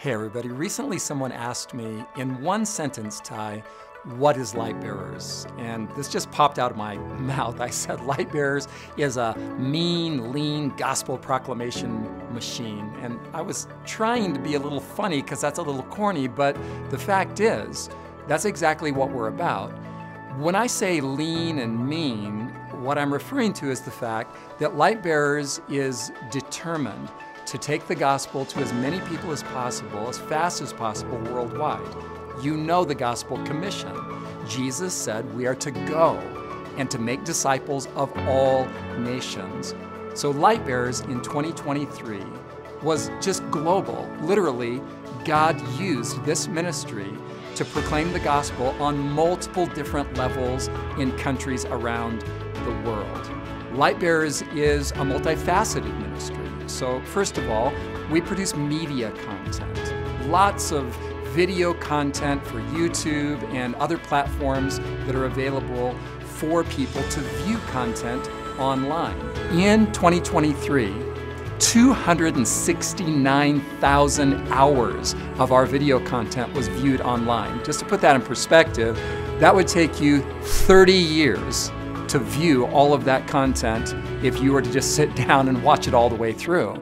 Hey everybody, recently someone asked me in one sentence, Ty, what is Light Bearers? And this just popped out of my mouth. I said Light Bearers is a mean, lean gospel proclamation machine. And I was trying to be a little funny because that's a little corny, but the fact is, that's exactly what we're about. When I say lean and mean, what I'm referring to is the fact that Light Bearers is determined to take the gospel to as many people as possible, as fast as possible worldwide. You know the gospel commission. Jesus said we are to go and to make disciples of all nations. So Light Bearers in 2023 was just global. Literally, God used this ministry to proclaim the gospel on multiple different levels in countries around the world. Light Bearers is a multifaceted ministry. So, first of all, we produce media content, lots of video content for YouTube and other platforms that are available for people to view content online. In 2023, 269,000 hours of our video content was viewed online. Just to put that in perspective, that would take you 30 years to view all of that content if you were to just sit down and watch it all the way through.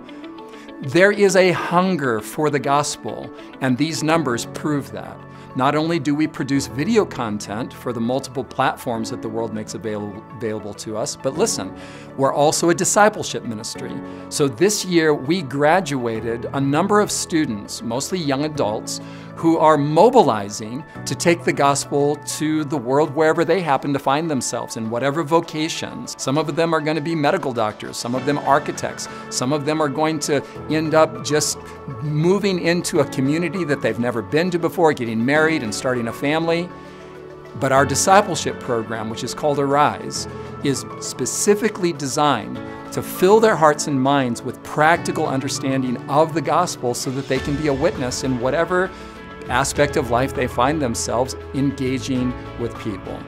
There is a hunger for the gospel, and these numbers prove that. Not only do we produce video content for the multiple platforms that the world makes available, available to us, but listen, we're also a discipleship ministry. So this year we graduated a number of students, mostly young adults, who are mobilizing to take the gospel to the world wherever they happen to find themselves in whatever vocations. Some of them are going to be medical doctors, some of them architects, some of them are going to end up just moving into a community that they've never been to before, getting married and starting a family. But our discipleship program, which is called Arise, is specifically designed to fill their hearts and minds with practical understanding of the gospel so that they can be a witness in whatever aspect of life they find themselves engaging with people.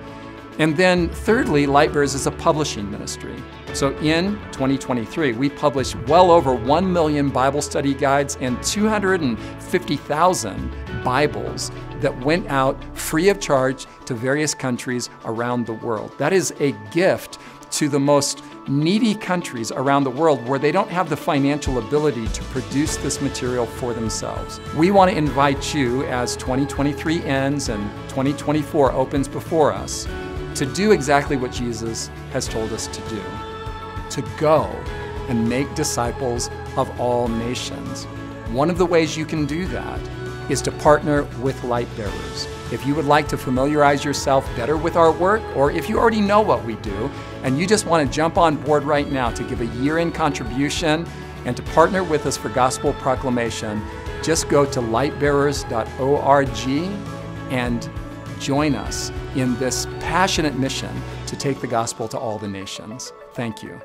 And then thirdly, Lightbearers is a publishing ministry. So in 2023, we published well over 1 million Bible study guides and 250,000 Bibles that went out free of charge to various countries around the world. That is a gift to the most needy countries around the world where they don't have the financial ability to produce this material for themselves. We want to invite you as 2023 ends and 2024 opens before us to do exactly what Jesus has told us to do to go and make disciples of all nations. One of the ways you can do that is to partner with light bearers. If you would like to familiarize yourself better with our work, or if you already know what we do, and you just want to jump on board right now to give a year in contribution and to partner with us for gospel proclamation, just go to lightbearers.org and join us in this passionate mission to take the gospel to all the nations. Thank you.